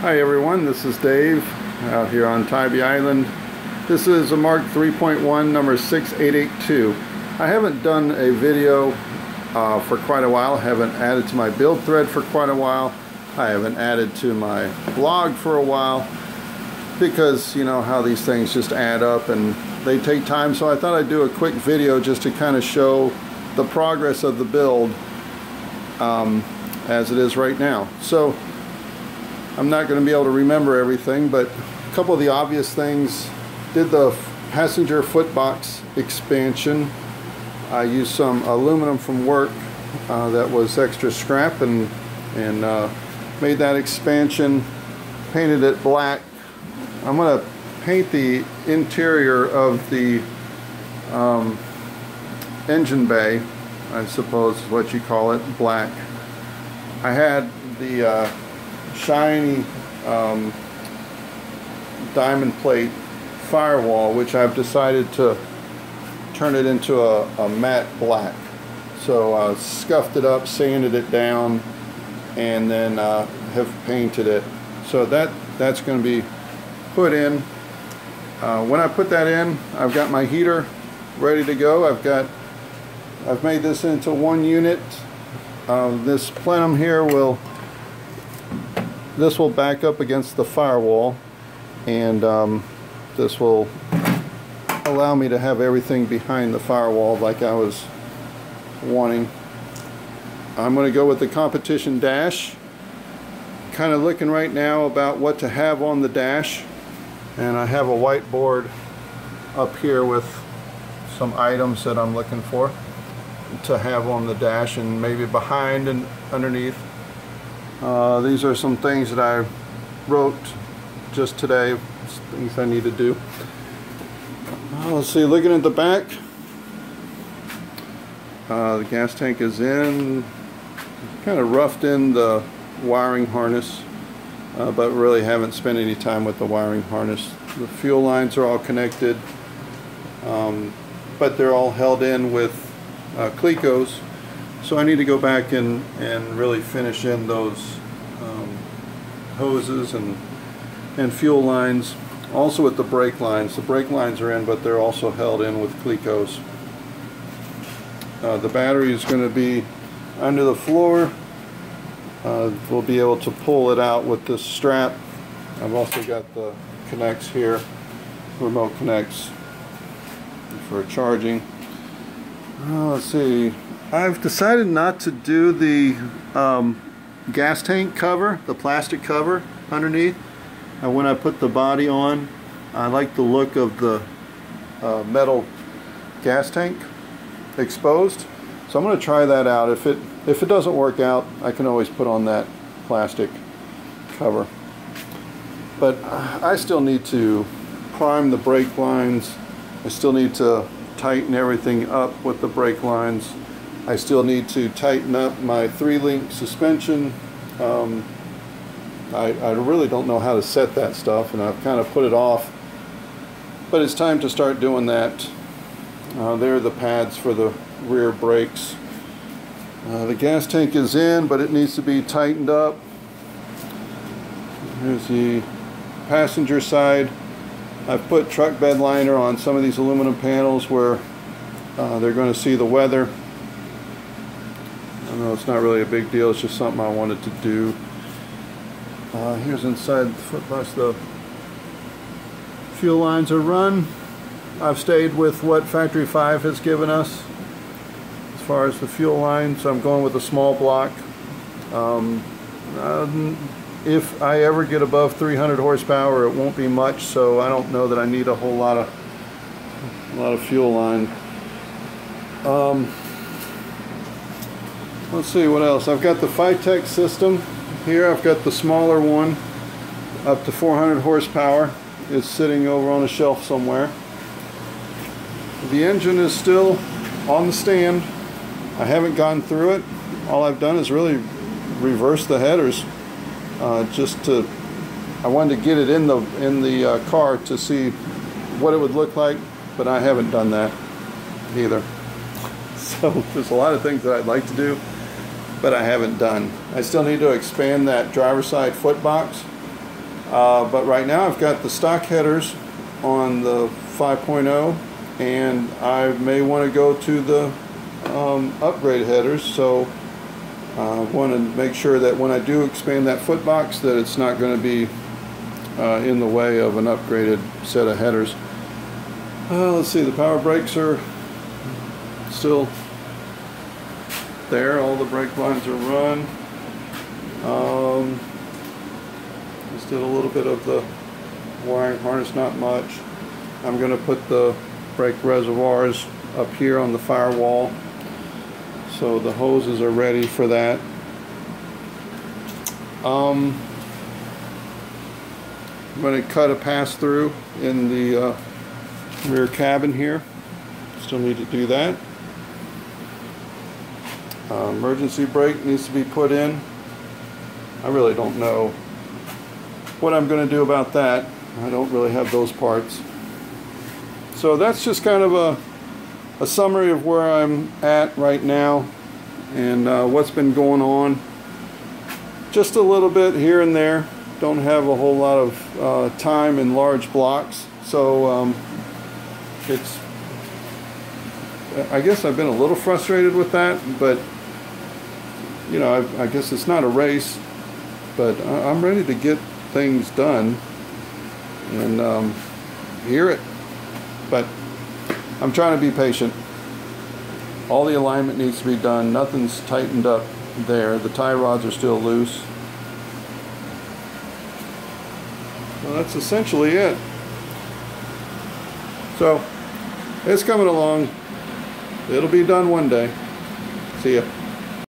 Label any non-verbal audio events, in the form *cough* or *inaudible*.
Hi everyone, this is Dave out here on Tybee Island. This is a Mark 3.1 number 6882. I haven't done a video uh, for quite a while, haven't added to my build thread for quite a while. I haven't added to my blog for a while because you know how these things just add up and they take time so I thought I'd do a quick video just to kind of show the progress of the build um, as it is right now. So I'm not going to be able to remember everything, but a couple of the obvious things. Did the passenger footbox expansion. I used some aluminum from work uh, that was extra scrap and, and uh, made that expansion, painted it black. I'm going to paint the interior of the um, engine bay, I suppose is what you call it, black. I had the uh, shiny um, diamond plate firewall, which I've decided to turn it into a, a matte black. So I uh, scuffed it up, sanded it down, and then uh, have painted it. So that that's going to be put in. Uh, when I put that in, I've got my heater ready to go. I've got I've made this into one unit. Uh, this plenum here will this will back up against the firewall and um, this will allow me to have everything behind the firewall like I was wanting. I'm going to go with the competition dash. Kind of looking right now about what to have on the dash and I have a whiteboard up here with some items that I'm looking for to have on the dash and maybe behind and underneath uh, these are some things that I wrote just today, things I need to do. Uh, let's see, looking at the back, uh, the gas tank is in, kind of roughed in the wiring harness, uh, but really haven't spent any time with the wiring harness. The fuel lines are all connected, um, but they're all held in with uh, Clecos so I need to go back and, and really finish in those um, hoses and, and fuel lines. Also with the brake lines. The brake lines are in, but they're also held in with Clecos. Uh, the battery is going to be under the floor. Uh, we'll be able to pull it out with this strap. I've also got the connects here, remote connects for charging. Uh, let's see, I've decided not to do the um, gas tank cover, the plastic cover underneath. And when I put the body on, I like the look of the uh, metal gas tank exposed. So I'm going to try that out. If it if it doesn't work out, I can always put on that plastic cover. But I still need to prime the brake lines. I still need to tighten everything up with the brake lines. I still need to tighten up my three-link suspension. Um, I, I really don't know how to set that stuff and I've kind of put it off. But it's time to start doing that. Uh, there are the pads for the rear brakes. Uh, the gas tank is in, but it needs to be tightened up. Here's the passenger side. I've put truck bed liner on some of these aluminum panels where uh, they're going to see the weather. I know it's not really a big deal, it's just something I wanted to do. Uh, here's inside the foot box, the fuel lines are run. I've stayed with what Factory 5 has given us as far as the fuel line, so I'm going with a small block. Um, um, if I ever get above 300 horsepower, it won't be much, so I don't know that I need a whole lot of a lot of fuel line. Um, let's see what else. I've got the FiTech system here. I've got the smaller one up to 400 horsepower. It's sitting over on a shelf somewhere. The engine is still on the stand. I haven't gone through it. All I've done is really reverse the headers uh, just to I wanted to get it in the in the uh, car to see what it would look like but I haven't done that either *laughs* so there's a lot of things that I'd like to do but I haven't done. I still need to expand that driver side foot box. Uh, but right now I've got the stock headers on the 5.0 and I may want to go to the um, upgrade headers. So I uh, want to make sure that when I do expand that foot box that it's not going to be uh, in the way of an upgraded set of headers. Uh, let's see, the power brakes are still there. All the brake lines are run. Um, just did a little bit of the wiring harness, not much. I'm going to put the brake reservoirs up here on the firewall. So the hoses are ready for that. Um, I'm going to cut a pass through in the uh, rear cabin here. Still need to do that. Uh, emergency brake needs to be put in. I really don't know what I'm going to do about that. I don't really have those parts. So that's just kind of a, a summary of where I'm at right now and uh, what's been going on. Just a little bit here and there. Don't have a whole lot of uh, time in large blocks. So um, it's, I guess I've been a little frustrated with that, but you know, I, I guess it's not a race, but I, am ready to get things done and um, hear it. But I'm trying to be patient. All the alignment needs to be done. Nothing's tightened up there. The tie rods are still loose. Well, that's essentially it. So, it's coming along. It'll be done one day. See ya.